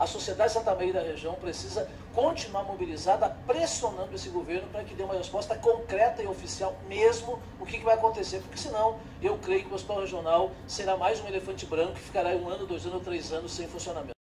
a sociedade Santa Maria da região precisa continuar mobilizada, pressionando esse governo para que dê uma resposta concreta e oficial mesmo o que, que vai acontecer, porque senão eu creio que o hospital regional será mais um elefante branco que ficará um ano, dois anos, ou três anos sem funcionamento.